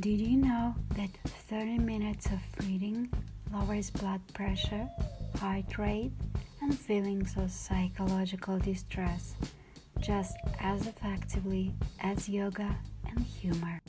Did you know that 30 minutes of reading lowers blood pressure, heart rate, and feelings of psychological distress just as effectively as yoga and humor?